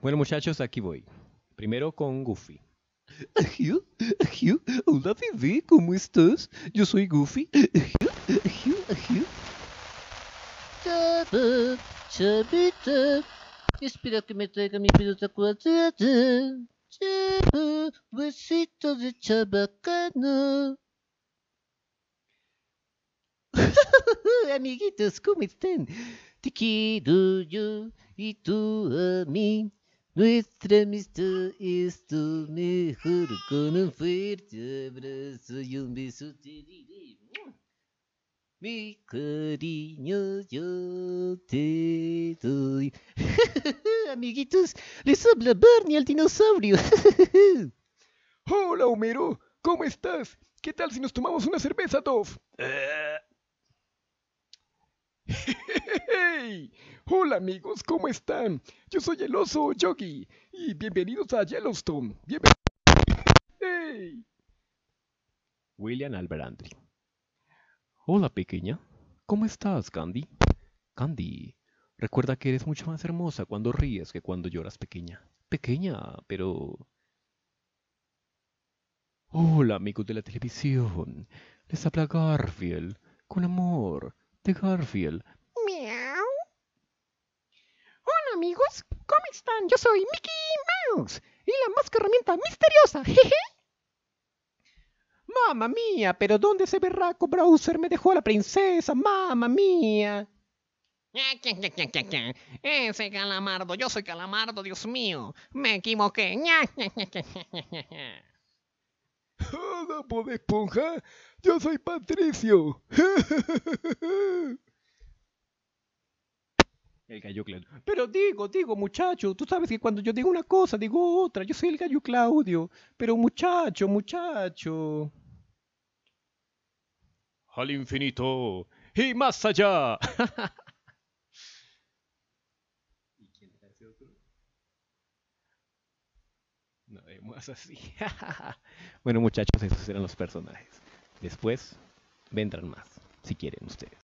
Bueno, muchachos, aquí voy. Primero con Goofy. Ajiu, ajiu. Hola bebé, ¿cómo estás? Yo soy Goofy. Ajiu, ajiu, ajiu. Chapa, chapita, espera que me traiga mi pelota cuadrada. Chapa, besito de chabacano. Amiguitos, ¿cómo están? Te quiero yo y tú a mí. Nuestra amistad es tu mejor con un fuerte abrazo y un beso te diré. Mi cariño yo te doy. Amiguitos, les habla Barney el dinosaurio. Hola Homero, ¿cómo estás? ¿Qué tal si nos tomamos una cerveza, Dov? Hola amigos, ¿cómo están? Yo soy el oso Yogi y bienvenidos a Yellowstone. Bienven- Hey. William Alberandri. Hola, pequeña. ¿Cómo estás, Candy? Candy, recuerda que eres mucho más hermosa cuando ríes que cuando lloras, pequeña. Pequeña, pero... Hola, amigos de la televisión. Les habla Garfield. Con amor, de Garfield. Miau. Hola ¿cómo están? Yo soy Mickey Mouse y la más herramienta misteriosa. Jeje. Mamma mía, pero ¿dónde ese berraco browser me dejó a la princesa? Mamma mía. Ese calamardo, yo soy calamardo, Dios mío. Me equivoqué. Hola, Bob Esponja. Yo soy Patricio. El gallo Claudio. Pero digo, digo, muchacho, tú sabes que cuando yo digo una cosa, digo otra. Yo soy el gallo Claudio. Pero muchacho, muchacho. Al infinito y más allá. ¿Y quién era ese otro? No, es más así. bueno, muchachos, esos eran los personajes. Después vendrán más, si quieren ustedes.